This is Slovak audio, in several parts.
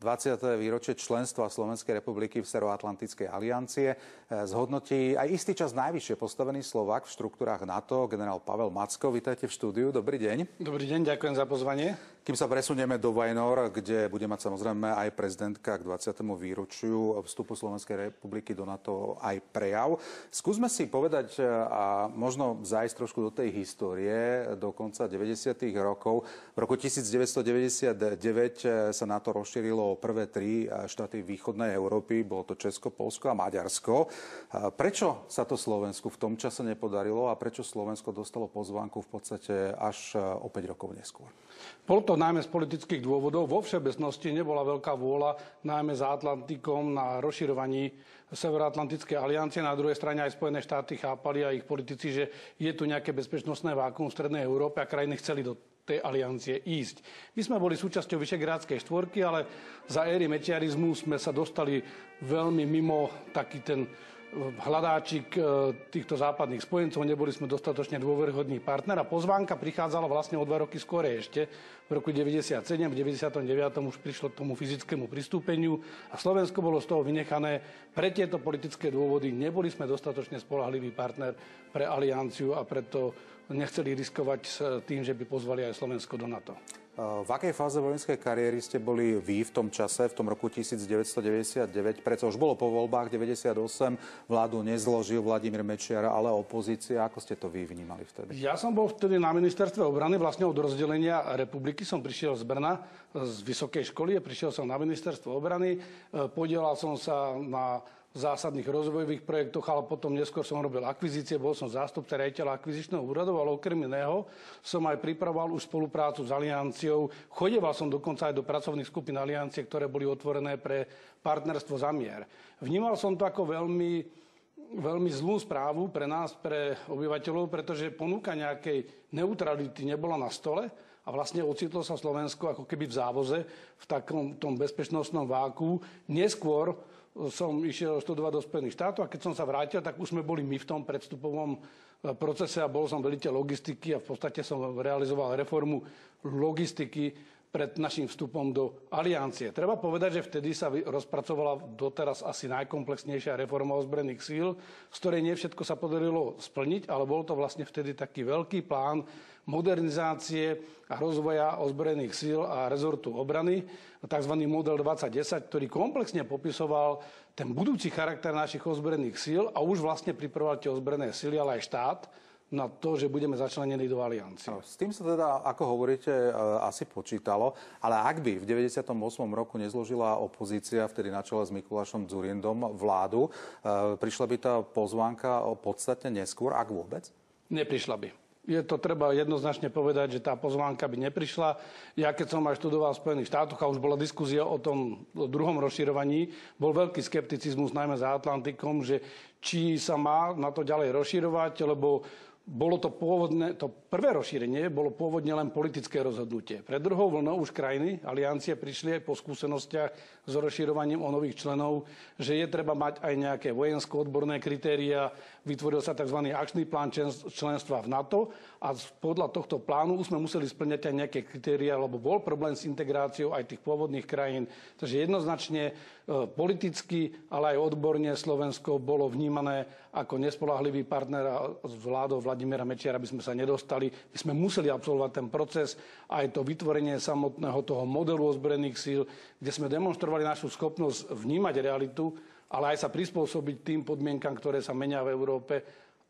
20. výročie členstva Slovenskej republiky v Seroatlantickej aliancie. Zhodnotí aj istý čas najvyššie postavený Slovak v štruktúrách NATO, generál Pavel Macko. Vítajte v štúdiu. Dobrý deň. Dobrý deň, ďakujem za pozvanie. Kým sa presunieme do Vajnor, kde bude mať samozrejme aj prezidentka k 20. výročiu vstupu Slovenskej republiky do NATO aj prejav, skúsme si povedať a možno zájsť trošku do tej histórie do konca 90. rokov. V roku 1999 sa NATO rozšírilo o prvé tri štáty východnej Európy, bolo to Česko, Polsko a Maďarsko. Prečo sa to Slovensku v tom čase nepodarilo a prečo Slovensko dostalo pozvánku v podstate až o 5 rokov neskôr? Bolo to najmä z politických dôvodov. Vo všeobecnosti nebola veľká vôľa, najmä za Atlantikom, na rozširovaní Severoatlantickej aliancie. Na druhej strane aj Spojené štáty chápali a ich politici, že je tu nejaké bezpečnostné vákuum v Strednej Európe a krajiny chceli do tej aliancie ísť. My sme boli súčasťou Vyšegrádskej štvorky, ale za éry mečiarizmu sme sa dostali veľmi mimo taký ten hľadáčik e, týchto západných spojencov, neboli sme dostatočne dôveryhodný partner a pozvánka prichádzala vlastne o dva roky skôr ešte. V roku 97, v 99. už prišlo k tomu fyzickému pristúpeniu a Slovensko bolo z toho vynechané. Pre tieto politické dôvody neboli sme dostatočne spolahlivý partner pre alianciu a preto nechceli riskovať s tým, že by pozvali aj Slovensko do NATO. V akej fáze vojenskej kariéry ste boli vy v tom čase, v tom roku 1999? Preto už bolo po voľbách 98, vládu nezložil Vladimír Mečiar, ale opozícia. Ako ste to vy vnímali vtedy? Ja som bol vtedy na ministerstve obrany, vlastne od rozdelenia republiky som prišiel z Brna, z vysokej školy, prišiel som na ministerstvo obrany, e, podielal som sa na zásadných rozvojových projektoch, ale potom neskôr som robil akvizície, bol som zástupca rejiteľa akvizičného úradu, ale okrem iného som aj pripravoval už spoluprácu s Alianciou. Chodeval som dokonca aj do pracovných skupín Aliancie, ktoré boli otvorené pre partnerstvo za mier. Vnímal som to ako veľmi, veľmi zlú správu pre nás, pre obyvateľov, pretože ponuka nejakej neutrality nebola na stole a vlastne ocitlo sa Slovensko ako keby v závoze v takom tom bezpečnostnom váku. Neskôr som išiel študovať do Spojených štátov a keď som sa vrátil, tak už sme boli my v tom predstupovom e, procese a bol som veliteľ logistiky a v podstate som realizoval reformu logistiky pred našim vstupom do aliancie. Treba povedať, že vtedy sa rozpracovala doteraz asi najkomplexnejšia reforma ozbrojených síl, z ktorej nie všetko sa podarilo splniť, ale bol to vlastne vtedy taký veľký plán modernizácie a rozvoja ozbrojených síl a rezortu obrany, tzv. model 2010, ktorý komplexne popisoval ten budúci charakter našich ozbrojených síl a už vlastne pripravoval tie ozbrojené síly, ale aj štát na to, že budeme začlenení do aliancie. S tým sa teda, ako hovoríte, e, asi počítalo, ale ak by v 98. roku nezložila opozícia, vtedy na čele s Mikulášom Dzurindom, vládu, e, prišla by tá pozvánka podstatne neskôr, ak vôbec? Neprišla by je to treba jednoznačne povedať, že tá pozvánka by neprišla. Ja keď som aj študoval v Spojených štátoch a už bola diskusia o tom o druhom rozširovaní, bol veľký skepticizmus najmä za Atlantikom, že či sa má na to ďalej rozširovať, lebo bolo to pôvodné, to prvé rozšírenie bolo pôvodne len politické rozhodnutie. Pre druhou vlnou už krajiny aliancie prišli aj po skúsenostiach s rozširovaním o nových členov, že je treba mať aj nejaké vojensko-odborné kritéria. Vytvoril sa tzv. akčný plán členstva v NATO a podľa tohto plánu už sme museli splňať aj nejaké kritéria, lebo bol problém s integráciou aj tých pôvodných krajín. Takže jednoznačne E, politicky, ale aj odborne Slovensko bolo vnímané ako nespolahlivý partner s vládou Vladimíra Mečiara by sme sa nedostali. My sme museli absolvovať ten proces, aj to vytvorenie samotného toho modelu ozbrojených síl, kde sme demonstrovali našu schopnosť vnímať realitu, ale aj sa prispôsobiť tým podmienkam, ktoré sa menia v Európe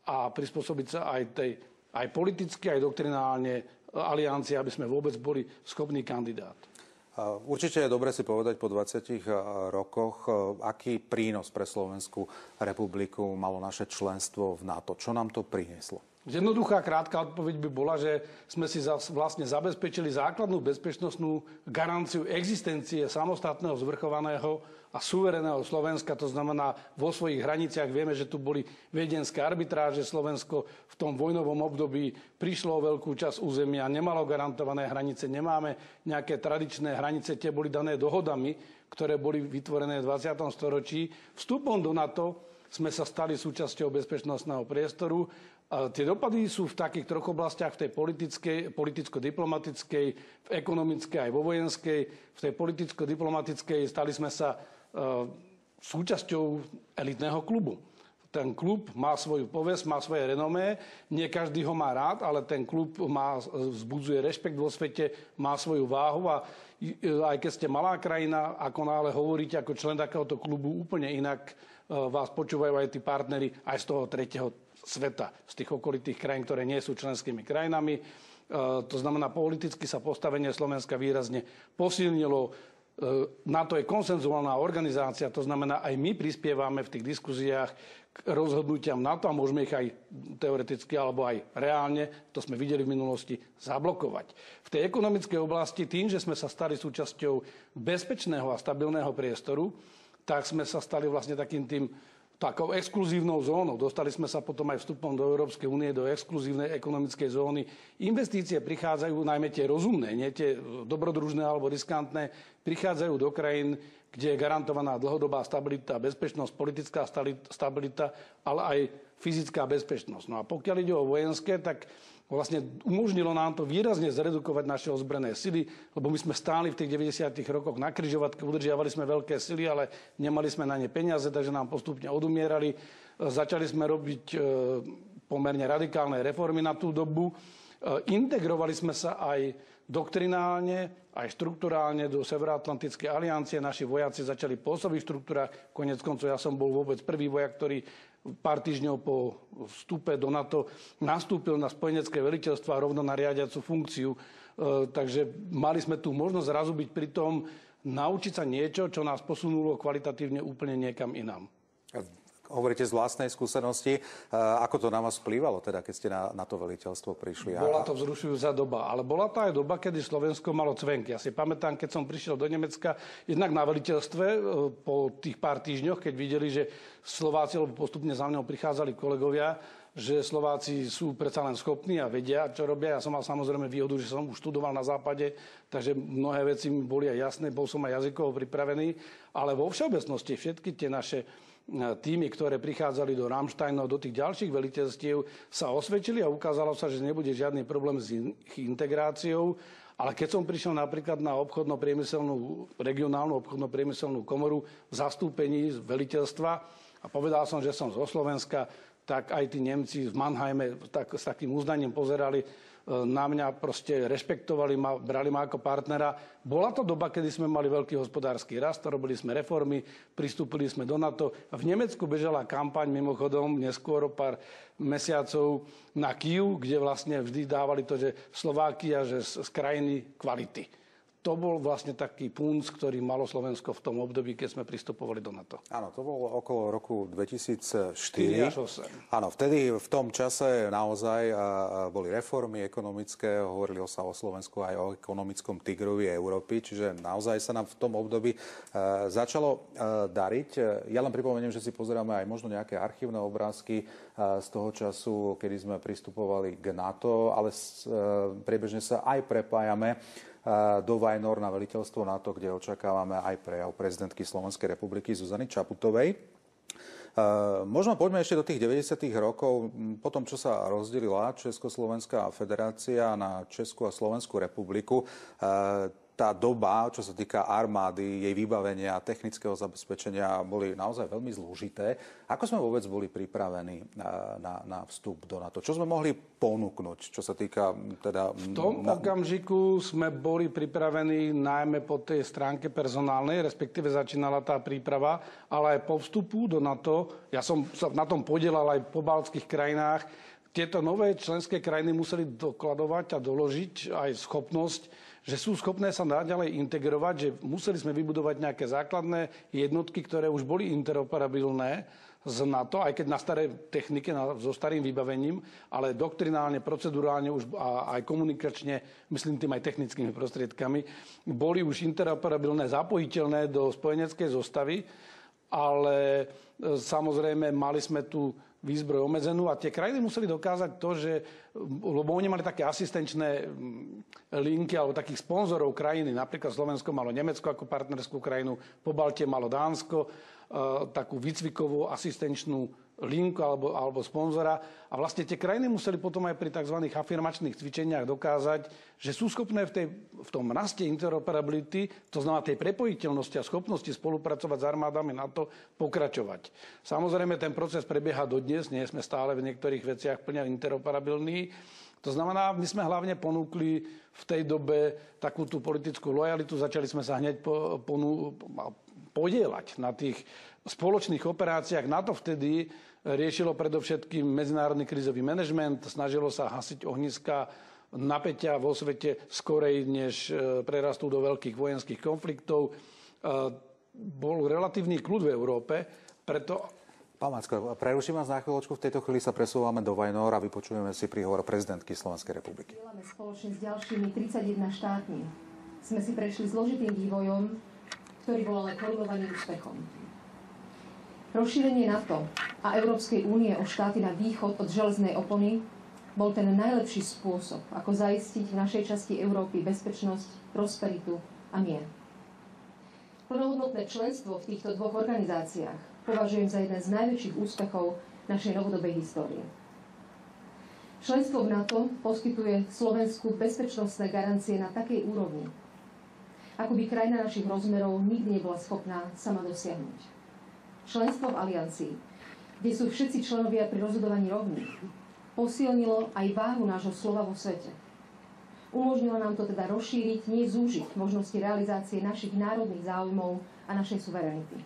a prispôsobiť sa aj tej aj politicky, aj doktrinálne aliancie, aby sme vôbec boli schopný kandidát. Určite je dobre si povedať po 20 rokoch, aký prínos pre Slovenskú republiku malo naše členstvo v NATO. Čo nám to prinieslo? Jednoduchá krátka odpoveď by bola, že sme si vlastne zabezpečili základnú bezpečnostnú garanciu existencie samostatného zvrchovaného a suvereného Slovenska, to znamená vo svojich hraniciach. Vieme, že tu boli viedenské arbitráže. Slovensko v tom vojnovom období prišlo o veľkú časť územia, nemalo garantované hranice, nemáme nejaké tradičné hranice, tie boli dané dohodami, ktoré boli vytvorené v 20. storočí. Vstupom do NATO sme sa stali súčasťou bezpečnostného priestoru. Tie dopady sú v takých troch oblastiach, v tej politickej, politicko-diplomatickej, v ekonomickej aj vo vojenskej. V tej politicko-diplomatickej stali sme sa e, súčasťou elitného klubu ten klub má svoju povesť, má svoje renomé, nie každý ho má rád, ale ten klub má, vzbudzuje rešpekt vo svete, má svoju váhu a aj keď ste malá krajina, ako nále hovoríte ako člen takéhoto klubu, úplne inak e, vás počúvajú aj tí partnery aj z toho tretieho sveta, z tých okolitých krajín, ktoré nie sú členskými krajinami. E, to znamená, politicky sa postavenie Slovenska výrazne posilnilo E, NATO je konsenzuálna organizácia, to znamená, aj my prispievame v tých diskuziách k rozhodnutiam NATO a môžeme ich aj teoreticky alebo aj reálne, to sme videli v minulosti, zablokovať. V tej ekonomickej oblasti tým, že sme sa stali súčasťou bezpečného a stabilného priestoru, tak sme sa stali vlastne takým tým takou exkluzívnou zónou. Dostali sme sa potom aj vstupom do Európskej únie, do exkluzívnej ekonomickej zóny. Investície prichádzajú, najmä tie rozumné, nie tie dobrodružné alebo riskantné, prichádzajú do krajín, kde je garantovaná dlhodobá stabilita, bezpečnosť, politická stabilita, ale aj fyzická bezpečnosť. No a pokiaľ ide o vojenské, tak vlastne umožnilo nám to výrazne zredukovať naše ozbrojené sily, lebo my sme stáli v tých 90. rokoch na kryžovatke, udržiavali sme veľké sily, ale nemali sme na ne peniaze, takže nám postupne odumierali. Začali sme robiť e, pomerne radikálne reformy na tú dobu. E, integrovali sme sa aj doktrinálne, aj štruktúrálne do Severoatlantickej aliancie. Naši vojaci začali pôsobiť v štruktúrach. Konec koncov ja som bol vôbec prvý vojak, ktorý pár týždňov po vstupe do NATO nastúpil na spojenecké veliteľstvo a rovno na riadiacu funkciu. E, takže mali sme tu možnosť zrazu byť pri tom, naučiť sa niečo, čo nás posunulo kvalitatívne úplne niekam inám hovoríte z vlastnej skúsenosti. E, ako to na vás vplývalo, teda, keď ste na, na to veliteľstvo prišli? Bola to vzrušujúca doba, ale bola to aj doba, kedy Slovensko malo cvenky. Ja si pamätám, keď som prišiel do Nemecka, jednak na veliteľstve, e, po tých pár týždňoch, keď videli, že Slováci, lebo postupne za mnou prichádzali kolegovia, že Slováci sú predsa len schopní a vedia, čo robia. Ja som mal samozrejme výhodu, že som už študoval na západe, takže mnohé veci mi boli aj jasné, bol som aj jazykovo pripravený, ale vo všeobecnosti všetky tie naše týmy, ktoré prichádzali do Ramštajnov, do tých ďalších veliteľstiev, sa osvedčili a ukázalo sa, že nebude žiadny problém s ich integráciou. Ale keď som prišiel napríklad na obchodno-priemyselnú, regionálnu obchodno-priemyselnú komoru v zastúpení z veliteľstva a povedal som, že som zo Slovenska, tak aj tí Nemci v Mannheime tak, s takým uznaním pozerali, E, na mňa proste rešpektovali ma, brali ma ako partnera. Bola to doba, kedy sme mali veľký hospodársky rast, robili sme reformy, pristúpili sme do NATO. V Nemecku bežala kampaň mimochodom neskôr pár mesiacov na Kiu, kde vlastne vždy dávali to, že Slovákia, že z, z krajiny kvality to bol vlastne taký punc, ktorý malo Slovensko v tom období, keď sme pristupovali do NATO. Áno, to bolo okolo roku 2004. 4 až 8. Áno, vtedy v tom čase naozaj boli reformy ekonomické, hovorilo sa o Slovensku aj o ekonomickom tigrovi Európy, čiže naozaj sa nám v tom období začalo dariť. Ja len pripomeniem, že si pozeráme aj možno nejaké archívne obrázky z toho času, kedy sme pristupovali k NATO, ale priebežne sa aj prepájame do Vajnor na veliteľstvo NATO, kde očakávame aj prejav prezidentky Slovenskej republiky Zuzany Čaputovej. Možno poďme ešte do tých 90. rokov, po čo sa rozdelila Československá federácia na Česku a Slovenskú republiku tá doba, čo sa týka armády, jej vybavenia, technického zabezpečenia, boli naozaj veľmi zložité. Ako sme vôbec boli pripravení na, na, na vstup do NATO? Čo sme mohli ponúknuť, čo sa týka teda... V tom na... okamžiku sme boli pripravení najmä po tej stránke personálnej, respektíve začínala tá príprava, ale aj po vstupu do NATO, ja som sa na tom podielal aj po baltských krajinách, tieto nové členské krajiny museli dokladovať a doložiť aj schopnosť že sú schopné sa naďalej integrovať, že museli sme vybudovať nejaké základné jednotky, ktoré už boli interoperabilné z NATO, aj keď na staré technike, na, so starým vybavením, ale doktrinálne, procedurálne už a aj komunikačne, myslím tým aj technickými prostriedkami, boli už interoperabilné, zapojiteľné do spojeneckej zostavy, ale e, samozrejme mali sme tu výzbroj obmedzenú a tie krajiny museli dokázať to, že, lebo oni mali také asistenčné linky alebo takých sponzorov krajiny, napríklad Slovensko malo Nemecko ako partnerskú krajinu, po Balte malo Dánsko, takú výcvikovú asistenčnú linku alebo, alebo sponzora. A vlastne tie krajiny museli potom aj pri tzv. afirmačných cvičeniach dokázať, že sú schopné v, tej, v tom raste interoperability, to znamená tej prepojiteľnosti a schopnosti spolupracovať s armádami na to pokračovať. Samozrejme, ten proces prebieha dodnes, nie sme stále v niektorých veciach plne interoperabilní. To znamená, my sme hlavne ponúkli v tej dobe takú tú politickú lojalitu, začali sme sa hneď po, ponú, podielať na tých spoločných operáciách. Na to vtedy riešilo predovšetkým medzinárodný krizový manažment, snažilo sa hasiť ohniska napätia vo svete skorej, než e, prerastú do veľkých vojenských konfliktov. E, bol relatívny kľud v Európe, preto Pán Macko, preruším vás na chvíľočku. V tejto chvíli sa presúvame do Vajnor a vypočujeme si príhovor prezidentky Slovenskej republiky. Dielame spoločne s ďalšími 31 štátmi. Sme si prešli zložitým vývojom, ktorý bol ale korunovaný úspechom. Rozšírenie NATO a Európskej únie o štáty na východ od železnej opony bol ten najlepší spôsob, ako zaistiť v našej časti Európy bezpečnosť, prosperitu a mier. Plnohodnotné členstvo v týchto dvoch organizáciách považujem za jeden z najväčších úspechov našej novodobej histórie. Členstvo v NATO poskytuje Slovensku bezpečnostné garancie na takej úrovni, ako by krajina našich rozmerov nikdy nebola schopná sama dosiahnuť členstvo v aliancii, kde sú všetci členovia pri rozhodovaní rovní, posilnilo aj váhu nášho slova vo svete. Umožnilo nám to teda rozšíriť, nie zúžiť možnosti realizácie našich národných záujmov a našej suverenity.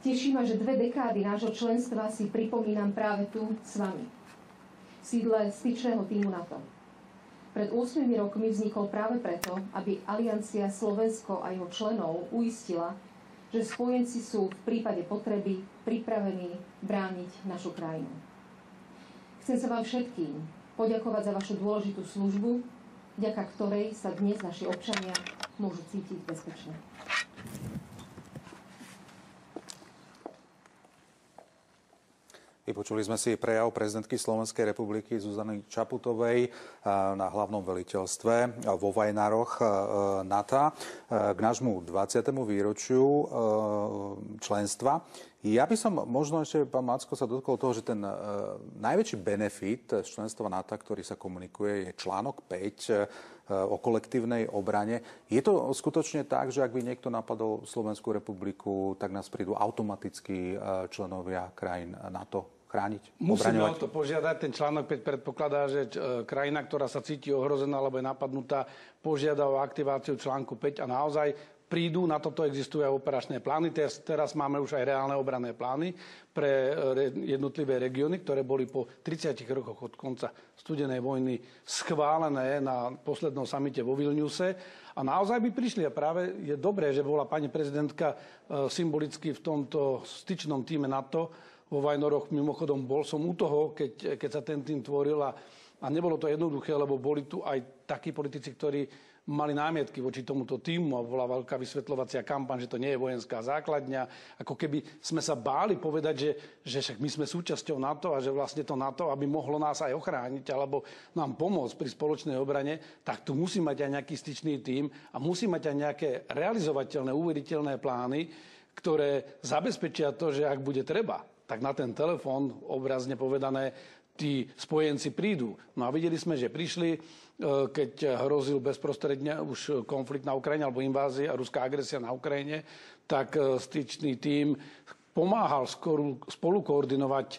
Teší ma, že dve dekády nášho členstva si pripomínam práve tu s vami. V sídle styčného týmu NATO. Pred 8 rokmi vznikol práve preto, aby Aliancia Slovensko a jeho členov uistila, že spojenci sú v prípade potreby pripravení brániť našu krajinu. Chcem sa vám všetkým poďakovať za vašu dôležitú službu, vďaka ktorej sa dnes naši občania môžu cítiť bezpečne. Vypočuli sme si prejav prezidentky Slovenskej republiky Zuzany Čaputovej eh, na hlavnom veliteľstve vo Vajnároch eh, NATO k nášmu 20. výročiu členstva. Ja by som možno ešte, pán Macko, sa dotkol toho, že ten najväčší benefit z členstva NATO, ktorý sa komunikuje, je článok 5 o kolektívnej obrane. Je to skutočne tak, že ak by niekto napadol Slovenskú republiku, tak nás prídu automaticky členovia krajín NATO chrániť, Musíme o to požiadať. Ten článok 5 predpokladá, že e, krajina, ktorá sa cíti ohrozená alebo je napadnutá, požiada o aktiváciu článku 5 a naozaj prídu, na toto existujú aj operačné plány. Teraz, teraz máme už aj reálne obranné plány pre e, jednotlivé regióny, ktoré boli po 30 rokoch od konca studenej vojny schválené na poslednom samite vo Vilniuse. A naozaj by prišli. A práve je dobré, že bola pani prezidentka e, symbolicky v tomto styčnom týme NATO, vo Vajnoroch. Mimochodom, bol som u toho, keď, keď sa ten tým tvoril a, a nebolo to jednoduché, lebo boli tu aj takí politici, ktorí mali námietky voči tomuto týmu a bola veľká vysvetľovacia kampaň, že to nie je vojenská základňa. Ako keby sme sa báli povedať, že, že však my sme súčasťou NATO a že vlastne to NATO, aby mohlo nás aj ochrániť alebo nám pomôcť pri spoločnej obrane, tak tu musí mať aj nejaký styčný tím a musí mať aj nejaké realizovateľné, uveriteľné plány, ktoré zabezpečia to, že ak bude treba, tak na ten telefón, obrazne povedané, tí spojenci prídu. No a videli sme, že prišli, e, keď hrozil bezprostredne už konflikt na Ukrajine alebo invázia, ruská agresia na Ukrajine, tak e, styčný tím pomáhal spolu koordinovať e,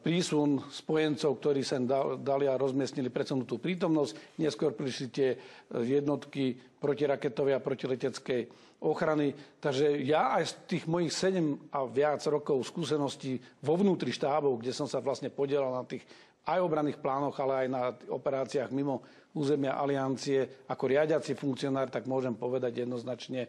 prísun spojencov, ktorí sem dali a rozmiestnili predsunutú prítomnosť. Neskôr prišli tie jednotky protiraketovej a protileteckej ochrany. Takže ja aj z tých mojich 7 a viac rokov skúseností vo vnútri štábov, kde som sa vlastne podielal na tých aj obranných plánoch, ale aj na operáciách mimo územia aliancie. Ako riadiaci funkcionár, tak môžem povedať jednoznačne, e,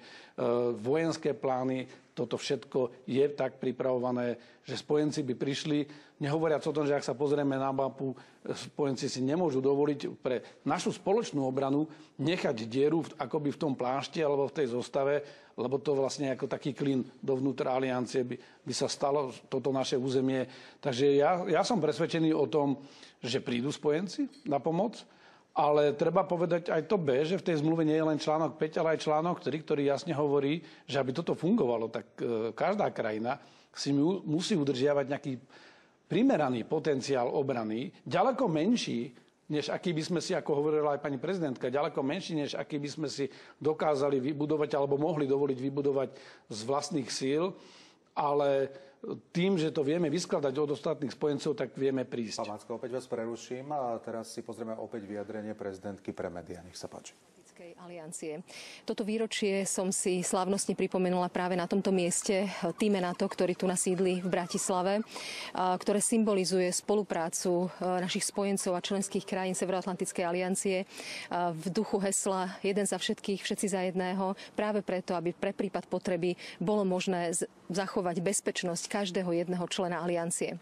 vojenské plány, toto všetko je tak pripravované, že spojenci by prišli, nehovoriac o tom, že ak sa pozrieme na mapu, spojenci si nemôžu dovoliť pre našu spoločnú obranu nechať dieru akoby v tom plášti alebo v tej zostave, lebo to vlastne ako taký klin dovnútra aliancie by, by sa stalo toto naše územie. Takže ja, ja som presvedčený o tom, že prídu spojenci na pomoc, ale treba povedať aj to B, že v tej zmluve nie je len článok 5, ale aj článok 3, ktorý jasne hovorí, že aby toto fungovalo, tak e, každá krajina si musí udržiavať nejaký primeraný potenciál obrany, ďaleko menší, než aký by sme si, ako hovorila aj pani prezidentka, ďaleko menší, než aký by sme si dokázali vybudovať alebo mohli dovoliť vybudovať z vlastných síl, ale tým, že to vieme vyskladať od ostatných spojencov, tak vieme prísť. Pán Macko, opäť vás preruším a teraz si pozrieme opäť vyjadrenie prezidentky pre médiá. Nech sa páči. Aliancie. Toto výročie som si slávnostne pripomenula práve na tomto mieste týme NATO, ktorý tu nasídli v Bratislave, ktoré symbolizuje spoluprácu našich spojencov a členských krajín Severoatlantickej aliancie v duchu hesla jeden za všetkých, všetci za jedného, práve preto, aby pre prípad potreby bolo možné zachovať bezpečnosť každého jedného člena aliancie.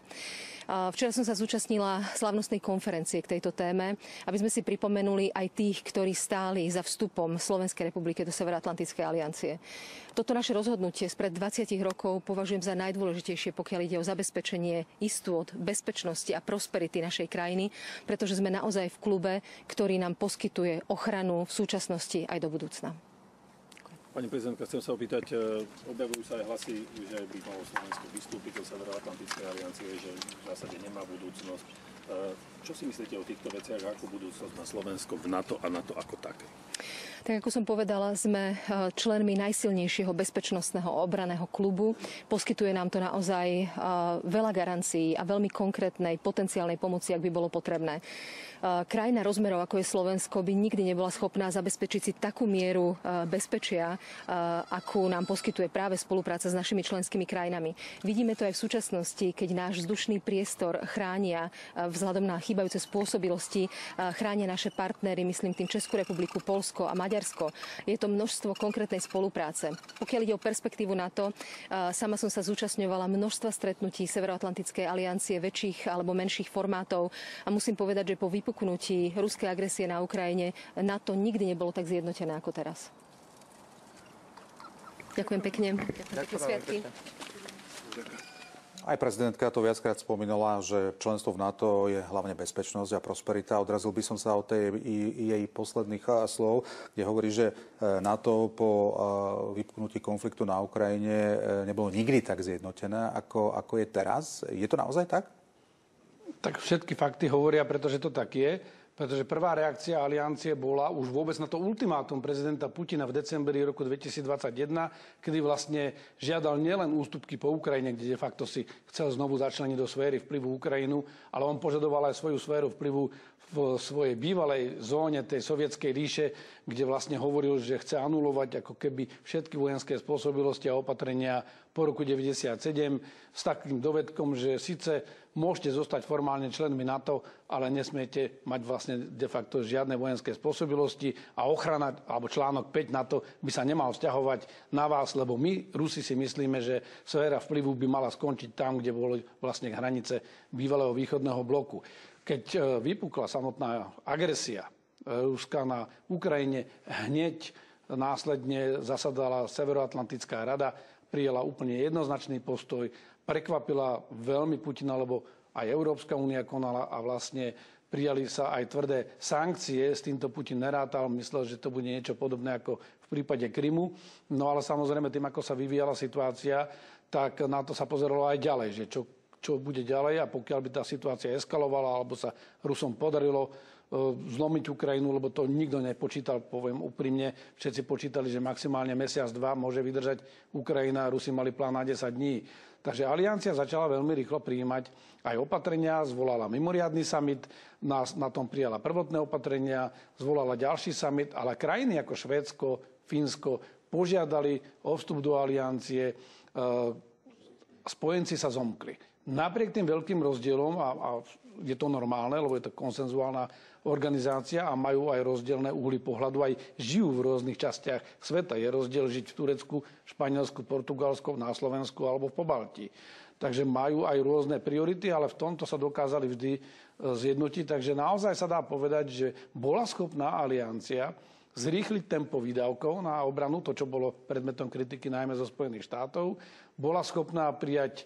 Včera som sa zúčastnila slavnostnej konferencie k tejto téme, aby sme si pripomenuli aj tých, ktorí stáli za vstupom Slovenskej republiky do Severoatlantickej aliancie. Toto naše rozhodnutie spred 20 rokov považujem za najdôležitejšie, pokiaľ ide o zabezpečenie istôt, bezpečnosti a prosperity našej krajiny, pretože sme naozaj v klube, ktorý nám poskytuje ochranu v súčasnosti aj do budúcna. Pani prezidentka, chcem sa opýtať, e, objavujú sa aj hlasy, že by malo Slovensko vystúpiť do Severoatlantickej aliancie, že v zásade nemá budúcnosť. E, čo si myslíte o týchto veciach ako budúcnosť na Slovensko v NATO a NATO ako také? Tak ako som povedala, sme e, členmi najsilnejšieho bezpečnostného obraného klubu. Poskytuje nám to naozaj e, veľa garancií a veľmi konkrétnej potenciálnej pomoci, ak by bolo potrebné. E, krajina rozmerov, ako je Slovensko, by nikdy nebola schopná zabezpečiť si takú mieru bezpečia, akú nám poskytuje práve spolupráca s našimi členskými krajinami. Vidíme to aj v súčasnosti, keď náš vzdušný priestor chránia vzhľadom na chýbajúce spôsobilosti, chránia naše partnery, myslím tým Českú republiku, Polsko a Maďarsko Maďarsko. Je to množstvo konkrétnej spolupráce. Pokiaľ ide o perspektívu NATO, sama som sa zúčastňovala množstva stretnutí Severoatlantickej aliancie väčších alebo menších formátov a musím povedať, že po vypuknutí ruskej agresie na Ukrajine NATO nikdy nebolo tak zjednotené ako teraz. Ďakujem pekne. Ďakujem pekne sviatky. Aj prezidentka to viackrát spomínala, že členstvo v NATO je hlavne bezpečnosť a prosperita. Odrazil by som sa od tej jej posledných slov, kde hovorí, že e, NATO po e, vypuknutí konfliktu na Ukrajine e, nebolo nikdy tak zjednotené, ako, ako je teraz. Je to naozaj tak? Tak všetky fakty hovoria, pretože to tak je. Pretože prvá reakcia aliancie bola už vôbec na to ultimátum prezidenta Putina v decembri roku 2021, kedy vlastne žiadal nielen ústupky po Ukrajine, kde de facto si chcel znovu začleniť do sféry vplyvu Ukrajinu, ale on požadoval aj svoju sféru vplyvu v svojej bývalej zóne tej sovietskej ríše, kde vlastne hovoril, že chce anulovať ako keby všetky vojenské spôsobilosti a opatrenia po roku 1997 s takým dovedkom, že síce môžete zostať formálne členmi NATO, ale nesmiete mať vlastne de facto žiadne vojenské spôsobilosti a ochrana alebo článok 5 NATO by sa nemal vzťahovať na vás, lebo my, Rusi, si myslíme, že sféra vplyvu by mala skončiť tam, kde boli vlastne hranice bývalého východného bloku. Keď e, vypukla samotná agresia e, Ruska na Ukrajine, hneď následne zasadala Severoatlantická rada, prijela úplne jednoznačný postoj, prekvapila veľmi Putina, lebo aj Európska únia konala a vlastne prijali sa aj tvrdé sankcie. S týmto Putin nerátal, myslel, že to bude niečo podobné ako v prípade Krymu. No ale samozrejme tým, ako sa vyvíjala situácia, tak na to sa pozeralo aj ďalej, že čo čo bude ďalej a pokiaľ by tá situácia eskalovala alebo sa Rusom podarilo e, zlomiť Ukrajinu, lebo to nikto nepočítal, poviem úprimne. Všetci počítali, že maximálne mesiac, dva môže vydržať Ukrajina Rusi mali plán na 10 dní. Takže aliancia začala veľmi rýchlo prijímať aj opatrenia, zvolala mimoriadný summit, na, na tom prijala prvotné opatrenia, zvolala ďalší summit, ale krajiny ako Švédsko, Fínsko požiadali o vstup do aliancie, e, spojenci sa zomkli. Napriek tým veľkým rozdielom, a, a je to normálne, lebo je to konsenzuálna organizácia a majú aj rozdielne uhly pohľadu, aj žijú v rôznych častiach sveta. Je rozdiel žiť v Turecku, Španielsku, Portugalsku, na Slovensku alebo v Pobalti. Takže majú aj rôzne priority, ale v tomto sa dokázali vždy e, zjednotiť. Takže naozaj sa dá povedať, že bola schopná aliancia zrýchliť tempo výdavkov na obranu, to, čo bolo predmetom kritiky najmä zo Spojených štátov, bola schopná prijať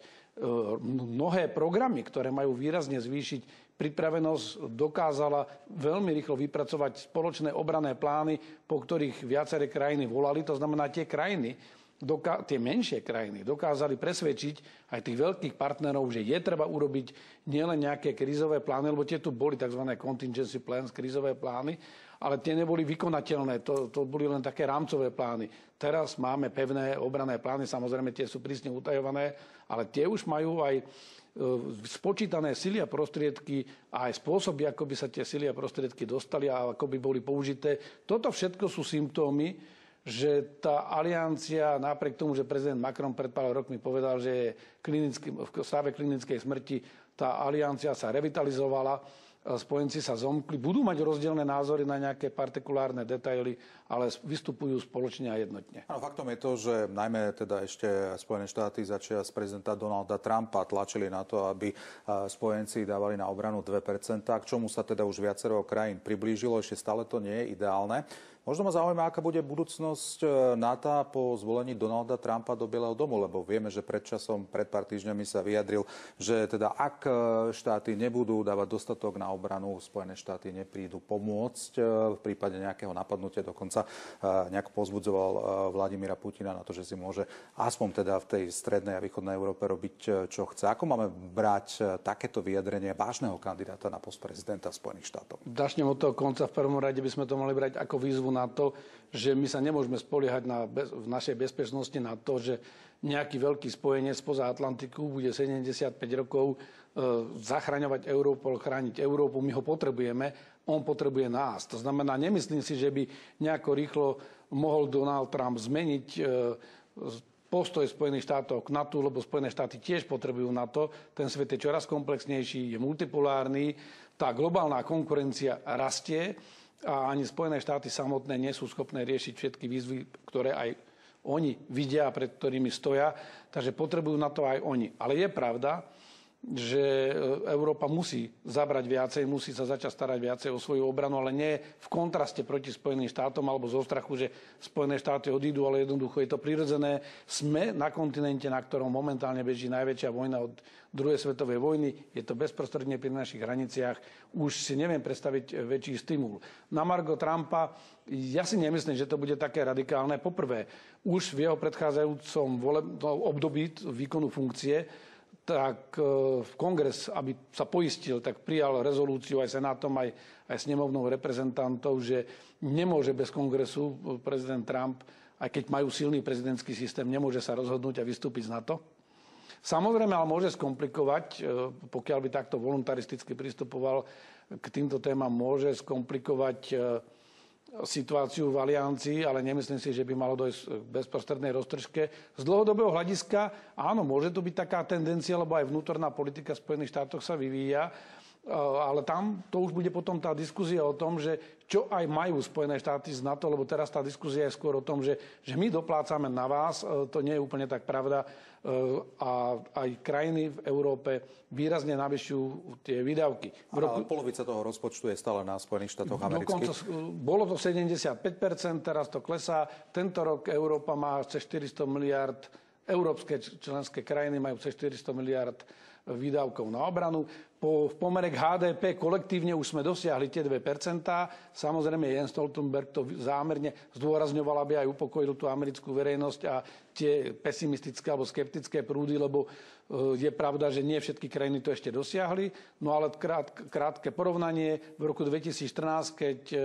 mnohé programy, ktoré majú výrazne zvýšiť pripravenosť, dokázala veľmi rýchlo vypracovať spoločné obrané plány, po ktorých viaceré krajiny volali. To znamená, tie krajiny, doká- tie menšie krajiny dokázali presvedčiť aj tých veľkých partnerov, že je treba urobiť nielen nejaké krízové plány, lebo tie tu boli tzv. contingency plans, krízové plány, ale tie neboli vykonateľné, to, to boli len také rámcové plány. Teraz máme pevné obrané plány, samozrejme tie sú prísne utajované, ale tie už majú aj e, spočítané sily a prostriedky a aj spôsoby, ako by sa tie sily a prostriedky dostali a ako by boli použité. Toto všetko sú symptómy, že tá aliancia, napriek tomu, že prezident Macron pred pár rokmi povedal, že je klinický, v stave klinickej smrti, tá aliancia sa revitalizovala, spojenci sa zomkli, budú mať rozdielne názory na nejaké partikulárne detaily, ale vystupujú spoločne a jednotne. Áno, faktom je to, že najmä teda ešte Spojené štáty začia z prezidenta Donalda Trumpa tlačili na to, aby e, spojenci dávali na obranu 2%, k čomu sa teda už viacero krajín priblížilo, ešte stále to nie je ideálne. Možno ma zaujíma, aká bude budúcnosť e, NATO po zvolení Donalda Trumpa do Bieleho domu, lebo vieme, že predčasom, pred pár týždňami sa vyjadril, že teda ak e, štáty nebudú dávať dostatok na obranu, Spojené štáty neprídu pomôcť e, v prípade nejakého napadnutia, dokonca nejak pozbudzoval Vladimíra Putina na to, že si môže aspoň teda v tej strednej a východnej Európe robiť, čo chce. Ako máme brať takéto vyjadrenie vážneho kandidáta na post prezidenta Spojených štátov? Začnem od toho konca. V prvom rade by sme to mali brať ako výzvu na to, že my sa nemôžeme spoliehať na bez, v našej bezpečnosti na to, že nejaký veľký spojenec spoza Atlantiku bude 75 rokov e, zachraňovať Európu, chrániť Európu. My ho potrebujeme, on potrebuje nás. To znamená, nemyslím si, že by nejako rýchlo mohol Donald Trump zmeniť e, postoj Spojených štátov k NATO, lebo Spojené štáty tiež potrebujú NATO. Ten svet je čoraz komplexnejší, je multipolárny, tá globálna konkurencia rastie a ani Spojené štáty samotné nie sú schopné riešiť všetky výzvy, ktoré aj oni vidia pred ktorými stoja, takže potrebujú na to aj oni. Ale je pravda, že e, Európa musí zabrať viacej, musí sa začať starať viacej o svoju obranu, ale nie v kontraste proti Spojeným štátom alebo zo strachu, že Spojené štáty odídu, ale jednoducho je to prirodzené. Sme na kontinente, na ktorom momentálne beží najväčšia vojna od druhej svetovej vojny. Je to bezprostredne pri našich hraniciach. Už si neviem predstaviť e, väčší stimul. Na Margo Trumpa ja si nemyslím, že to bude také radikálne. Poprvé, už v jeho predchádzajúcom období výkonu funkcie tak e, kongres, aby sa poistil, tak prijal rezolúciu aj senátom, aj, aj snemovnou reprezentantov, že nemôže bez kongresu prezident Trump, aj keď majú silný prezidentský systém, nemôže sa rozhodnúť a vystúpiť z NATO. Samozrejme, ale môže skomplikovať, e, pokiaľ by takto voluntaristicky pristupoval k týmto témam, môže skomplikovať e, situáciu v aliancii, ale nemyslím si, že by malo dojsť k bezprostrednej roztržke. Z dlhodobého hľadiska, áno, môže to byť taká tendencia, lebo aj vnútorná politika v Spojených štátoch sa vyvíja, ale tam to už bude potom tá diskusia o tom, že čo aj majú Spojené štáty z NATO, lebo teraz tá diskusia je skôr o tom, že, že my doplácame na vás, e, to nie je úplne tak pravda, e, a aj krajiny v Európe výrazne navyšujú tie výdavky. V roku... Ale polovica toho rozpočtu je stále na Spojených štátoch amerických. Dokonca, bolo to 75%, teraz to klesá. Tento rok Európa má cez 400 miliard, európske členské krajiny majú cez 400 miliard výdavkov na obranu. Po, v pomere k HDP kolektívne už sme dosiahli tie 2%. Samozrejme, Jens Stoltenberg to zámerne zdôrazňoval, aby aj upokojil tú americkú verejnosť a tie pesimistické alebo skeptické prúdy, lebo e, je pravda, že nie všetky krajiny to ešte dosiahli. No ale krát, krátke porovnanie. V roku 2014, keď e,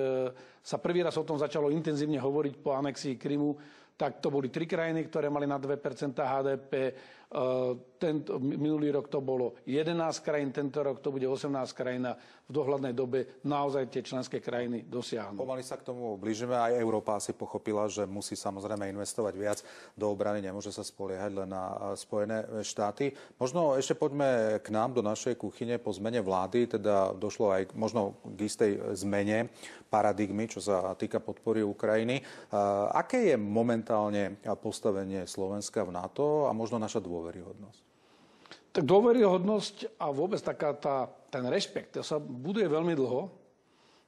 sa prvý raz o tom začalo intenzívne hovoriť po anexii Krymu, tak to boli tri krajiny, ktoré mali na 2% HDP. E, tento, minulý rok to bolo 11 krajín, tento rok to bude 18 krajín. v dohľadnej dobe naozaj tie členské krajiny dosiahnu. Pomaly sa k tomu blížime. Aj Európa si pochopila, že musí samozrejme investovať viac do obrany. Nemôže sa spoliehať len na Spojené štáty. Možno ešte poďme k nám do našej kuchyne po zmene vlády. Teda došlo aj možno k istej zmene paradigmy, čo sa týka podpory Ukrajiny. Aké je momentálne postavenie Slovenska v NATO a možno naša dôveryhodnosť? Tak dôveryhodnosť a vôbec taká tá, ten rešpekt, to sa buduje veľmi dlho.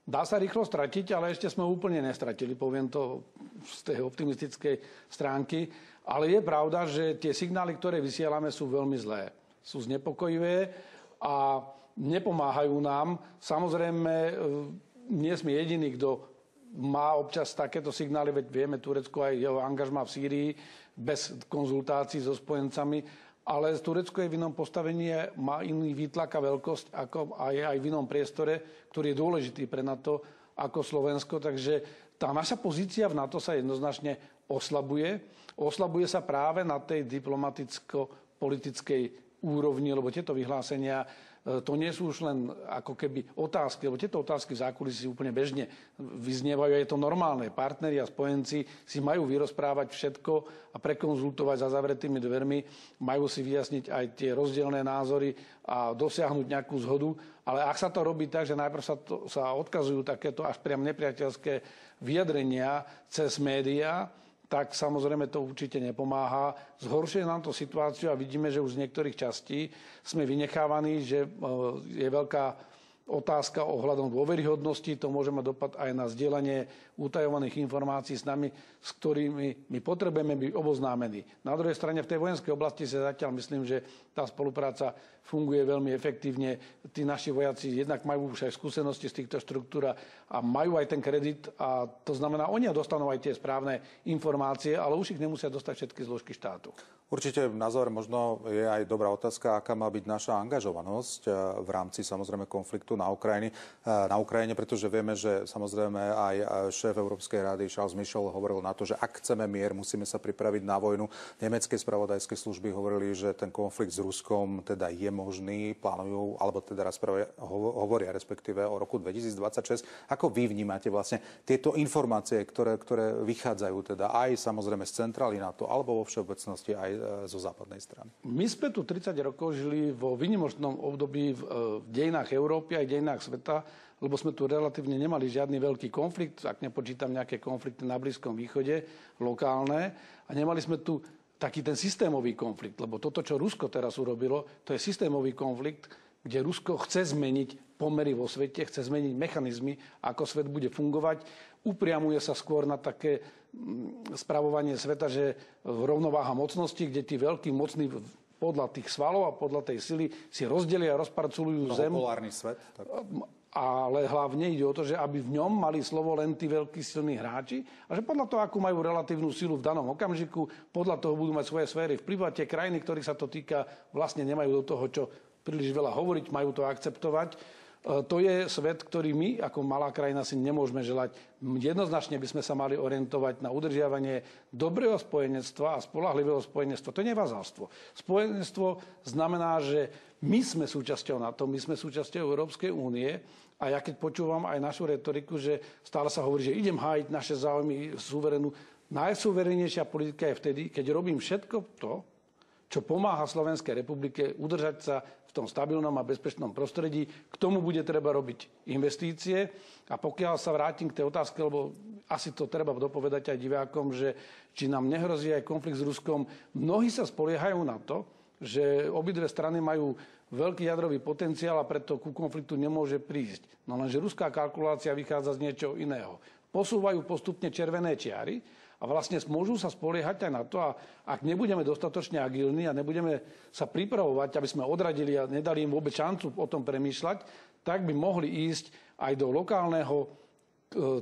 Dá sa rýchlo stratiť, ale ešte sme úplne nestratili, poviem to z tej optimistickej stránky. Ale je pravda, že tie signály, ktoré vysielame, sú veľmi zlé. Sú znepokojivé a nepomáhajú nám. Samozrejme, e, nie sme jediní, kto má občas takéto signály, veď vieme Turecko aj jeho angažma v Sýrii bez konzultácií so spojencami ale Turecko je v inom postavení, má iný výtlak a veľkosť ako aj, aj v inom priestore, ktorý je dôležitý pre NATO ako Slovensko. Takže tá naša pozícia v NATO sa jednoznačne oslabuje. Oslabuje sa práve na tej diplomaticko-politickej úrovni, lebo tieto vyhlásenia to nie sú už len ako keby otázky, lebo tieto otázky v zákulisí úplne bežne vyznievajú a je to normálne. Partneri a spojenci si majú vyrozprávať všetko a prekonzultovať za zavretými dvermi, majú si vyjasniť aj tie rozdielne názory a dosiahnuť nejakú zhodu. Ale ak sa to robí tak, že najprv sa, to, sa odkazujú takéto až priam nepriateľské vyjadrenia cez médiá, tak samozrejme to určite nepomáha. Zhoršuje nám to situáciu a vidíme, že už z niektorých častí sme vynechávaní, že e, je veľká otázka ohľadom dôveryhodnosti, to môže mať dopad aj na zdieľanie utajovaných informácií s nami, s ktorými my potrebujeme byť oboznámení. Na druhej strane v tej vojenskej oblasti sa zatiaľ myslím, že tá spolupráca funguje veľmi efektívne. Tí naši vojaci jednak majú už aj skúsenosti z týchto štruktúr a majú aj ten kredit a to znamená, oni dostanú aj tie správne informácie, ale už ich nemusia dostať všetky zložky štátu. Určite na záver možno je aj dobrá otázka, aká má byť naša angažovanosť eh, v rámci samozrejme konfliktu na Ukrajine, na Ukrajine pretože vieme, že samozrejme aj eh, šéf Európskej rady Charles Michel hovoril na to, že ak chceme mier, musíme sa pripraviť na vojnu. Nemecké spravodajské služby hovorili, že ten konflikt s Ruskom teda je možný, plánujú, alebo teda hovoria respektíve o roku 2026. Ako vy vnímate vlastne tieto informácie, ktoré, ktoré vychádzajú teda aj samozrejme z centrály NATO alebo vo všeobecnosti aj zo západnej strany. My sme tu 30 rokov žili vo vynimočnom období v, e, v dejinách Európy aj dejinách sveta, lebo sme tu relatívne nemali žiadny veľký konflikt, ak nepočítam nejaké konflikty na Blízkom východe, lokálne, a nemali sme tu taký ten systémový konflikt, lebo toto, čo Rusko teraz urobilo, to je systémový konflikt, kde Rusko chce zmeniť pomery vo svete, chce zmeniť mechanizmy, ako svet bude fungovať. Upriamuje sa skôr na také spravovanie sveta, že rovnováha mocnosti, kde tí veľkí mocní podľa tých svalov a podľa tej sily si rozdelia a rozparculujú zem. Polárny svet. Tak. Ale hlavne ide o to, že aby v ňom mali slovo len tí veľkí silní hráči a že podľa toho, akú majú relatívnu silu v danom okamžiku, podľa toho budú mať svoje sféry vplyvu a tie krajiny, ktorých sa to týka, vlastne nemajú do toho, čo príliš veľa hovoriť, majú to akceptovať. E, to je svet, ktorý my ako malá krajina si nemôžeme želať. Jednoznačne by sme sa mali orientovať na udržiavanie dobrého spojenectva a spolahlivého spojenectva. To je vazalstvo. Spojenectvo znamená, že my sme súčasťou NATO, my sme súčasťou Európskej únie a ja keď počúvam aj našu retoriku, že stále sa hovorí, že idem hájiť naše záujmy suverénu, najsúverenejšia politika je vtedy, keď robím všetko to, čo pomáha Slovenskej republike udržať sa tom stabilnom a bezpečnom prostredí. K tomu bude treba robiť investície. A pokiaľ sa vrátim k tej otázke, lebo asi to treba dopovedať aj divákom, že či nám nehrozí aj konflikt s Ruskom, mnohí sa spoliehajú na to, že obidve strany majú veľký jadrový potenciál a preto ku konfliktu nemôže prísť. No lenže ruská kalkulácia vychádza z niečoho iného. Posúvajú postupne červené čiary a vlastne môžu sa spoliehať aj na to, a ak nebudeme dostatočne agilní a nebudeme sa pripravovať, aby sme odradili a nedali im vôbec šancu o tom premýšľať, tak by mohli ísť aj do lokálneho e,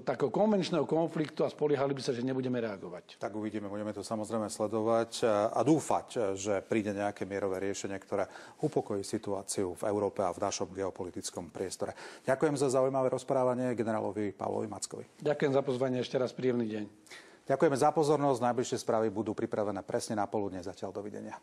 takého konvenčného konfliktu a spoliehali by sa, že nebudeme reagovať. Tak uvidíme, budeme to samozrejme sledovať a dúfať, že príde nejaké mierové riešenie, ktoré upokojí situáciu v Európe a v našom geopolitickom priestore. Ďakujem za zaujímavé rozprávanie generálovi Pavlovi Mackovi. Ďakujem za pozvanie, ešte raz príjemný deň. Ďakujeme za pozornosť. Najbližšie správy budú pripravené presne na poludne. Zatiaľ dovidenia.